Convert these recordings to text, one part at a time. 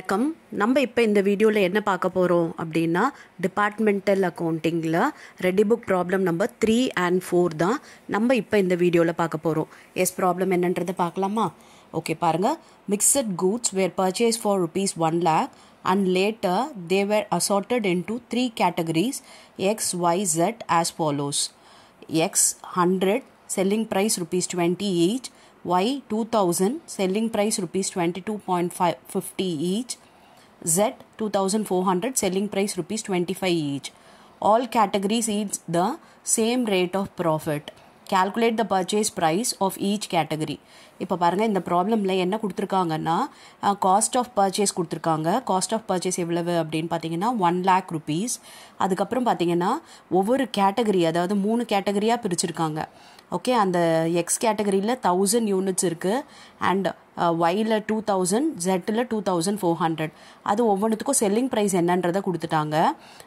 வணக்கம். நம்ம இப்போ இந்த வீடியோவில் என்ன பார்க்க போகிறோம் அப்படின்னா departmental அக்கௌண்டிங்கில் ready book problem number three and four தான் நம்ம இப்போ இந்த வீடியோவில் பார்க்க போகிறோம் எஸ் ப்ராப்ளம் என்னன்றதை பார்க்கலாமா? ஓகே பாருங்கள் mixed goods were purchase for rupees one lakh and later they were assorted into three categories X Y Z as follows X hundred selling price rupees twenty eight Y 2000 selling price rupees 22.50 each. Z 2400 selling price rupees 25 each. All categories each the same rate of profit. Calculate the purchase price of each category இப்போ பாருங்கள் இந்த ப்ராப்ளமில் என்ன கொடுத்துருக்காங்கன்னா cost of purchase கொடுத்துருக்காங்க. Cost of purchase எவ்வளவு அப்படின்னு பார்த்தீங்கன்னா ஒன் லேக் ருபீஸ் அதுக்கப்புறம் பார்த்தீங்கன்னா ஒவ்வொரு கேட்டகரி அதாவது மூணு கேட்டகரியாக பிரிச்சிருக்காங்க. ஓகே அந்த எக்ஸ் கேட்டகரியில் தௌசண்ட் யூனிட்ஸ் இருக்குது அண்ட் ஒயில் டூ தௌசண்ட் ஜெட்டில் டூ தௌசண்ட் ஃபோர் ஹண்ட்ரட் அது ஒவ்வொன்றுத்துக்கும் செல்லிங் ப்ரைஸ் என்னன்றதை கொடுத்துட்டாங்க.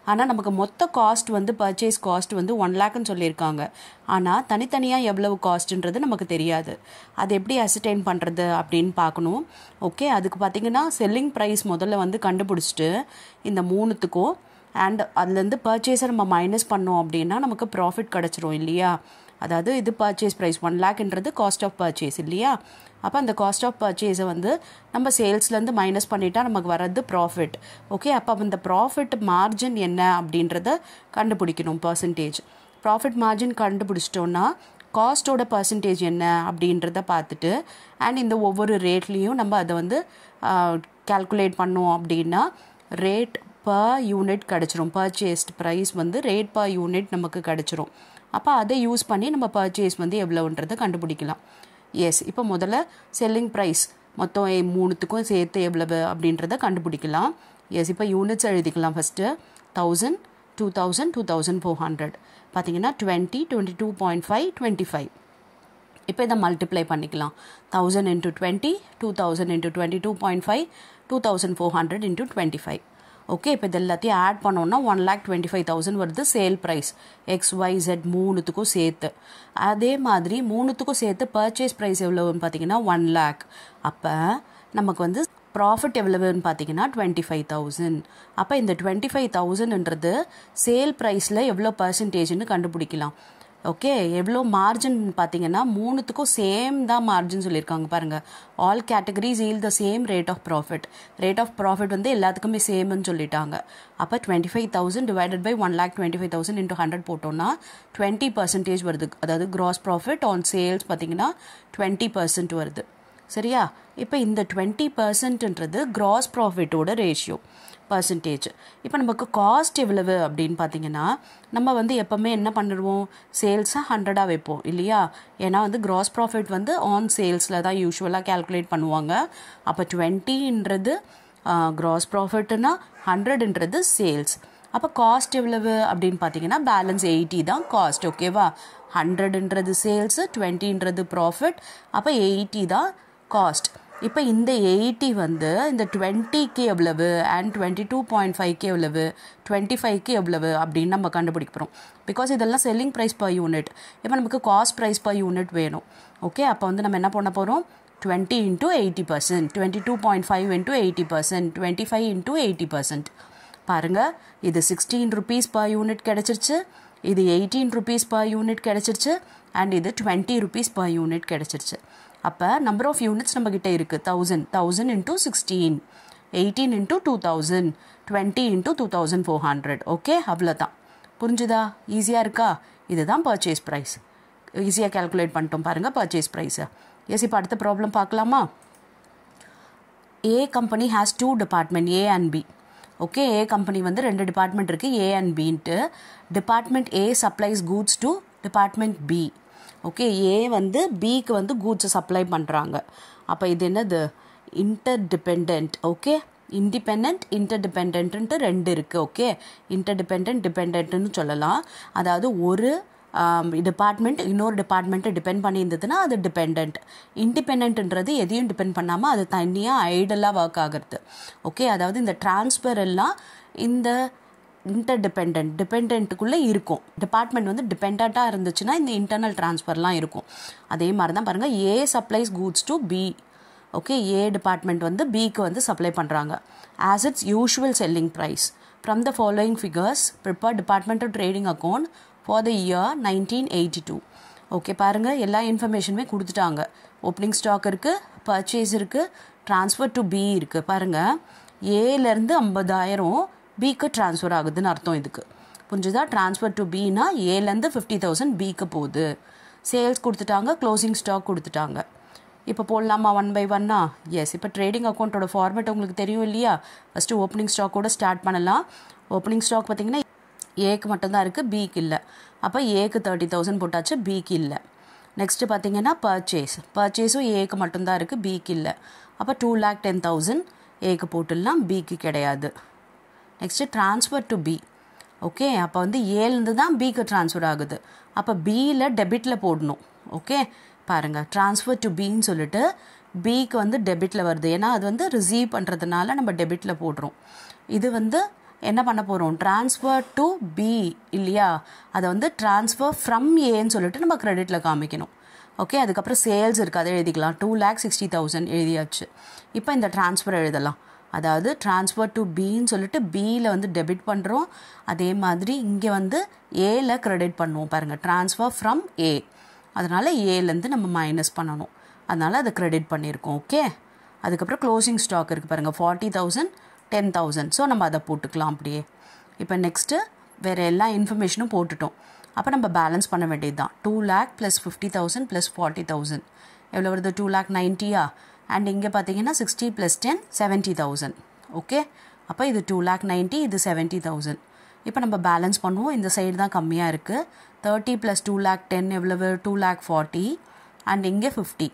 ஆனால் நமக்கு மொத்த காஸ்ட் வந்து பர்ச்சேஸ் காஸ்ட் வந்து ஒன் லேக்னு சொல்லியிருக்காங்க. ஆனால் தனித்தனியாக எவ்வளவு காஸ்ட்ன்றது நமக்கு தெரியாது. அது எப்படி அசிடைன் பண்ணுறது அப்படின்னு பார்க்கணும். ஓகே அதுக்கு பார்த்தீங்கன்னா செல்லிங் ப்ரைஸ் முதல்ல வந்து கண்டுபிடிச்சிட்டு இந்த மூணுத்துக்கும் அண்ட் அதுலேருந்து பர்ச்சேஸை நம்ம மைனஸ் பண்ணோம் அப்படின்னா நமக்கு ப்ராஃபிட் கிடச்சிரும் இல்லையா? அதாவது இது பர்ச்சேஸ் ப்ரைஸ் ஒன் லேக்ன்றது காஸ்ட் ஆஃப் பர்ச்சேஸ் இல்லையா? அப்போ அந்த காஸ்ட் ஆஃப் பர்ச்சேஸை வந்து நம்ம சேல்ஸ்லேருந்து மைனஸ் பண்ணிட்டா நமக்கு வர்றது ப்ராஃபிட் ஓகே அப்போ அந்த ப்ராஃபிட் மார்ஜின் என்ன அப்படின்றத கண்டுபிடிக்கணும் பர்சன்டேஜ் ப்ராஃபிட் மார்ஜின் கண்டுபிடிச்சிட்டோன்னா காஸ்ட்டோட பர்சன்டேஜ் என்ன அப்படின்றத பார்த்துட்டு அண்ட் இந்த ஒவ்வொரு ரேட்லேயும் நம்ம அதை வந்து கால்குலேட் பண்ணோம் அப்படின்னா ரேட் பர் யூனிட் கிடச்சிரும். பர்ச்சேஸ்ட் ப்ரைஸ் வந்து ரேட் பர் யூனிட் நமக்கு கிடச்சிரும். அப்போ அதை யூஸ் பண்ணி நம்ம பர்ச்சேஸ் வந்து எவ்வளோன்றதை கண்டுபிடிக்கலாம். எஸ் இப்போ முதல்ல செல்லிங் ப்ரைஸ் மொத்தம் மூணுத்துக்கும் சேர்த்து எவ்வளவு அப்படின்றத கண்டுபிடிக்கலாம். எஸ் இப்போ யூனிட்ஸ் எழுதிக்கலாம் first thousand two thousand two thousand four hundred பார்த்தீங்கன்னா twenty twenty two point five twenty five இப்போ இதை மல்டிப்ளை பண்ணிக்கலாம். Thousand into twenty two thousand into twenty two point five two thousand four hundred into twenty five okay இப்போ இது எல்லாத்தையும் add பண்ணோன்னா one lakh twenty five thousand வருது sale price X Y Z மூணுத்துக்கும் சேர்த்து. அதே மாதிரி மூணுத்துக்கும் சேர்த்து பர்ச்சேஸ் ப்ரைஸ் எவ்வளோன்னு பார்த்தீங்கன்னா ஒன் லேக் அப்போ நமக்கு வந்து ப்ராஃபிட் எவ்வளவுன்னு பார்த்தீங்கன்னா டுவெண்ட்டி ஃபைவ் தௌசண்ட் அப்போ இந்த டுவெண்ட்டி ஃபைவ் தௌசண்ட்ன்றது சேல் ப்ரைஸில் எவ்வளோ பர்சன்டேஜ்னு கண்டுபிடிக்கலாம். ஓகே எவ்வளோ மார்ஜின் பார்த்தீங்கன்னா மூணுத்துக்கும் சேம் தான் மார்ஜின் சொல்லியிருக்காங்க பாருங்கள் all categories yield the same rate of profit rate of profit வந்து எல்லாத்துக்குமே சேம்னு சொல்லிட்டாங்க. அப்போ twenty five thousand divided by one lakh twenty five thousand into hundred போட்டோம்னா டுவெண்ட்டி பர்சன்டேஜ் வருது. அதாவது க்ராஸ் ப்ராஃபிட் ஆன் சேல்ஸ் பார்த்தீங்கன்னா டுவெண்ட்டி பர்சன்ட் வருது. சரியா? இப்போ இந்த டுவெண்ட்டி பர்சன்ட்ன்றது க்ராஸ் ப்ராஃபிட்டோட ரேஷியோ பர்சன்டேஜ் இப்போ நமக்கு காஸ்ட் எவ்வளவு அப்படின்னு பார்த்தீங்கன்னா நம்ம வந்து எப்போவுமே என்ன பண்ணிடுவோம்? சேல்ஸாக ஹண்ட்ரடாக வைப்போம் இல்லையா? ஏன்னா வந்து க்ராஸ் ப்ராஃபிட் வந்து ஆன் சேல்ஸில் தான் யூஸ்வலாக கேல்குலேட் பண்ணுவாங்க. அப்போ டுவெண்ட்டின்றது க்ராஸ் ப்ராஃபிட்னா ஹண்ட்ரட்ன்றது சேல்ஸ் அப்போ காஸ்ட் எவ்வளவு அப்படின்னு பார்த்தீங்கன்னா பேலன்ஸ் எயிட்டி தான் காஸ்ட் ஓகேவா ஹண்ட்ரடுன்றது சேல்ஸு டுவெண்ட்டின்றது ப்ராஃபிட் அப்போ எயிட்டி தான் காஸ்ட் இப்போ இந்த எயிட்டி வந்து இந்த டுவெண்ட்டிக்கு எவ்வளவு அண்ட் டுவெண்ட்டி டூ பாயிண்ட் ஃபைவ்க்கு எவ்வளவு டுவெண்ட்டி ஃபைவ்க்கு எவ்வளவு அப்படின்னு நம்ம கண்டுபிடிக்க போகிறோம் பிகாஸ் இதெல்லாம் செல்லிங் ப்ரைஸ் பர் யூனிட் இப்போ நமக்கு காஸ்ட் ப்ரைஸ் பர் யூனிட் வேணும். ஓகே அப்போ வந்து நம்ம என்ன பண்ண போகிறோம் twenty into eighty percent twenty two point five into eighty percent twenty five into eighty percent பாருங்கள் இது சிக்ஸ்டீன் ருபீஸ் பர் யூனிட் கிடச்சிருச்சு இது எயிட்டீன் ருபீஸ் பர் யூனிட் கிடச்சிருச்சு அண்ட் இது டுவெண்ட்டி ருபீஸ் பர் யூனிட் கிடச்சிருச்சு. அப்போ நம்பர் ஆஃப் யூனிட்ஸ் நம்மக்கிட்ட இருக்குது thousand thousand into sixteen eighteen into two thousand twenty into two thousand four hundred okay அவ்வளோதான் புரிஞ்சுதா? ஈஸியாக இருக்கா? இதுதான் பர்ச்சேஸ் ப்ரைஸ் ஈஸியாக கேல்குலேட் பண்ணிட்டோம் பாருங்கள் பர்ச்சேஸ் ப்ரைஸை எஸ் இப்போ அடுத்த ப்ராப்ளம் பார்க்கலாமா? A company has two department A and B okay A company வந்து ரெண்டு டிபார்ட்மெண்ட் இருக்குது A and பின்ட்டு department A supplies goods to department B okay A வந்து பிக்கு வந்து கூட்ஸை சப்ளை பண்ணுறாங்க அப்போ இது என்னது? Inter depend okay independent interdepend ரெண்டு இருக்குது ஓகே இன்டர்டிபெண்ட் டிபெண்ட்டுன்னு சொல்லலாம். அதாவது ஒரு டிபார்ட்மெண்ட் இன்னொரு டிபார்ட்மெண்ட்டை டிபெண்ட் பண்ணியிருந்ததுன்னா அது டிபெண்ட் இண்டிபெண்ட்ன்றது எதையும் டிபெண்ட் பண்ணாமல் அது தனியாக ஐடலாக ஒர்க் ஆகிறது. ஓகே அதாவது இந்த டிரான்ஸ்ஃபர் எல்லாம் இந்த இன்டர் டிபெண்ட் டிபெண்ட்டுக்குள்ளே இருக்கும். டிபார்ட்மெண்ட் வந்து டிபெண்ட்டாக இருந்துச்சுன்னா இந்த இன்டர்னல் ட்ரான்ஸ்ஃபர்லாம் இருக்கும். அதே மாதிரி தான் பாருங்கள் A supplies goods to B okay A department வந்து பிக்கு வந்து சப்ளை பண்ணுறாங்க as its usual selling price from the following figures prepare department of trading account for the year nineteen eighty two okay பாருங்கள் எல்லா இன்ஃபர்மேஷனுமே கொடுத்துட்டாங்க. ஓப்பனிங் ஸ்டாக் இருக்குது purchase இருக்குது ட்ரான்ஸ்ஃபர் டு பி இருக்குது பாருங்கள் ஏலேருந்து ஐம்பதாயிரம் பிக்கு ட்ரான்ஸ்ஃபர் ஆகுதுன்னு அர்த்தம் இதுக்கு. புரிஞ்சுதா? ட்ரான்ஸ்ஃபர் டு பினா ஏலேருந்து ஃபிஃப்டி தௌசண்ட் பிக்கு போகுது. சேல்ஸ் கொடுத்துட்டாங்க க்ளோசிங் ஸ்டாக் கொடுத்துட்டாங்க. இப்போ போடலாமா ஒன் பை ஒன்னா எஸ் இப்போ ட்ரேடிங் அக்கௌண்ட்டோட ஃபார்மேட் உங்களுக்கு தெரியும் இல்லையா? ஃபஸ்ட்டு ஓப்பனிங் ஸ்டாக்கோட ஸ்டார்ட் பண்ணலாம். ஓப்பனிங் ஸ்டாக் பார்த்தீங்கன்னா ஏக்கு மட்டும்தான் இருக்குது பிக்கு இல்லை. அப்போ ஏக்கு தேர்ட்டி தௌசண்ட் போட்டாச்சு பிக்கு இல்லை. நெக்ஸ்ட்டு பார்த்தீங்கன்னா பர்ச்சேஸ் பர்ச்சேஸும் ஏக்கு மட்டும்தான் இருக்குது பிக்கு இல்லை. அப்போ டூ லேக் டென் தௌசண்ட் ஏக்கு போட்டுடலாம் பிக்கு கிடையாது. Next transfer to B okay அப்போ வந்து ஏலேருந்து தான் பிக்கு ட்ரான்ஸ்ஃபர் ஆகுது. அப்போ பியில் டெபிட்டில் போடணும். ஓகே பாருங்கள் ட்ரான்ஸ்ஃபர் டு பின்னு சொல்லிட்டு பிக்கு வந்து டெபிட்டில் வருது. ஏன்னா அது வந்து ரிசீவ் பண்ணுறதுனால நம்ம டெபிட்டில் போடுறோம். இது வந்து என்ன பண்ண போகிறோம் ட்ரான்ஸ்ஃபர் டு பி இல்லையா? அதை வந்து ட்ரான்ஸ்ஃபர் ஃப்ரம் ஏன்னு சொல்லிட்டு நம்ம க்ரெடிட்டில் காமிக்கணும். ஓகே அதுக்கப்புறம் சேல்ஸ் இருக்குது அதை எழுதிக்கலாம். டூ லேக் சிக்ஸ்டி தௌசண்ட் எழுதியாச்சு. இப்போ இந்த ட்ரான்ஸ்ஃபர் எழுதலாம். அதாவது ட்ரான்ஸ்ஃபர் டு பின்னு சொல்லிட்டு பியில் வந்து டெபிட் பண்ணுறோம் அதே மாதிரி இங்கே வந்து ஏல க்ரெடிட் பண்ணுவோம் பாருங்கள் ட்ரான்ஸ்ஃபர் ஃப்ரம் ஏ அதனால் ஏலேருந்து நம்ம மைனஸ் பண்ணணும். அதனால் அதை க்ரெடிட் பண்ணியிருக்கோம். ஓகே அதுக்கப்புறம் க்ளோசிங் ஸ்டாக் இருக்குது பாருங்கள் forty thousand ten thousand so நம்ம அதை போட்டுக்கலாம் அப்படியே. இப்போ நெக்ஸ்ட்டு வேறு எல்லா இன்ஃபர்மேஷனும் போட்டுட்டோம். அப்போ நம்ம பேலன்ஸ் பண்ண வேண்டியது தான் two lakh plus fifty thousand plus forty thousand எவ்வளோ வருது? டூ லேக் நைன்ட்டியா அண்ட் இங்கே பார்த்தீங்கன்னா sixty plus ten seventy thousand okay அப்போ இது டூ லேக் நைன்ட்டி இது செவன்ட்டி தௌசண்ட் இப்போ நம்ம பேலன்ஸ் பண்ணுவோம். இந்த சைடு தான் கம்மியாக இருக்குது thirty plus two lakh ten எவ்வளவு? டூ லேக் ஃபார்ட்டி அண்ட் இங்கே ஃபிஃப்டி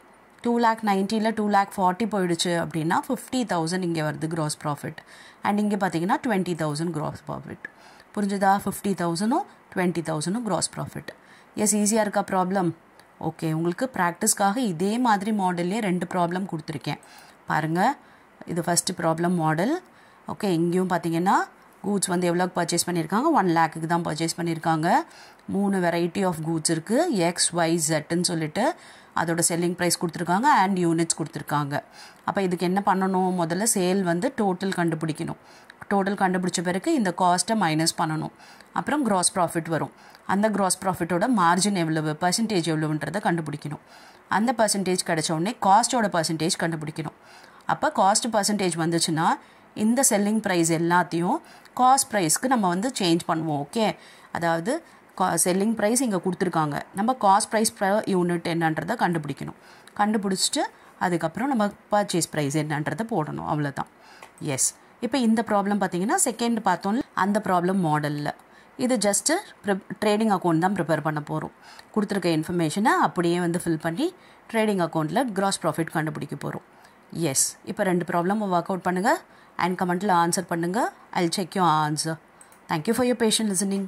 டூ லேக் நைன்ட்டியில் டூ லேக் ஃபார்ட்டி போயிடுச்சு அப்படின்னா ஃபிஃப்டி தௌசண்ட் இங்கே வருது க்ராஸ் ப்ராஃபிட் அண்ட் இங்கே பார்த்தீங்கன்னா டுவெண்ட்டி தௌசண்ட் க்ராஸ் ப்ராஃபிட் புரிஞ்சுதா? ஃபிஃப்டி தௌசண்டும் டுவெண்ட்டி தௌசண்டும் க்ராஸ் ப்ராஃபிட் எஸ் ஈஸியாக இருக்கா ப்ராப்ளம் ஓகே உங்களுக்கு ப்ராக்டிஸ்க்காக இதே மாதிரி மாடல்லே ரெண்டு ப்ராப்ளம் கொடுத்துருக்கேன். பாருங்கள் இது ஃபஸ்ட்டு ப்ராப்ளம் மாடல் ஓகே இங்கேயும் பார்த்தீங்கன்னா கூட்ஸ் வந்து எவ்வளோக்கு பர்ச்சேஸ் பண்ணியிருக்காங்க ஒன் லேக்குக்கு தான் பர்ச்சேஸ் பண்ணியிருக்காங்க மூணு வெரைட்டி ஆஃப் கூட்ஸ் இருக்குது எக்ஸ் ஒய் ஜெட்டுன்னு சொல்லிட்டு அதோட செல்லிங் ப்ரைஸ் கொடுத்துருக்காங்க அண்ட் யூனிட்ஸ் கொடுத்துருக்காங்க. அப்போ இதுக்கு என்ன பண்ணணும்? முதல்ல சேல் வந்து டோட்டல் கண்டுபிடிக்கணும். டோட்டல் கண்டுபிடிச்ச பிறகு இந்த காஸ்ட்டை மைனஸ் பண்ணணும். அப்புறம் க்ராஸ் ப்ராஃபிட் வரும். அந்த க்ராஸ் ப்ராஃபிட்டோட மார்ஜின் எவ்வளவு பர்சன்டேஜ் எவ்வளவுன்றதை கண்டுபிடிக்கணும். அந்த பர்சன்டேஜ் கிடச்ச உடனே காஸ்ட்டோட பர்சன்டேஜ் கண்டுபிடிக்கணும். அப்போ காஸ்ட் பர்சன்டேஜ் வந்துச்சுன்னா இந்த செல்லிங் ப்ரைஸ் எல்லாத்தையும் காஸ்ட் ப்ரைஸ்க்கு நம்ம வந்து சேஞ்ச் பண்ணுவோம் ஓகே அதாவது கா செல்லிங் ப்ரைஸ் இங்கே கொடுத்துருக்காங்க. நம்ம காஸ்ட் ப்ரைஸ் ப்ர யூனிட் என்னன்றதை கண்டுபிடிக்கணும். கண்டுபிடிச்சிட்டு அதுக்கப்புறம் நம்ம பர்ச்சேஸ் ப்ரைஸ் என்னன்றதை போடணும் அவ்வளோதான் எஸ் இப்போ இந்த ப்ராப்ளம் பார்த்தீங்கன்னா செகண்ட் பார்த்தோம் அந்த ப்ராப்ளம் மாடலில் இது ஜஸ்ட்டு ட்ரேடிங் அக்கௌண்ட் தான் ப்ரிப்பேர் பண்ண போகிறோம் கொடுத்துருக்க இன்ஃபர்மேஷனை அப்படியே வந்து ஃபில் பண்ணி ட்ரேடிங் அக்கௌண்ட்டில் க்ராஸ் ப்ராஃபிட் கண்டுபிடிக்க போகிறோம் எஸ் இப்போ ரெண்டு ப்ராப்ளமும் ஒர்க் அவுட் பண்ணுங்கள் அண்ட் கமெண்ட்டில் ஆன்சர் பண்ணுங்கள் I check you answer thank you for your patient listening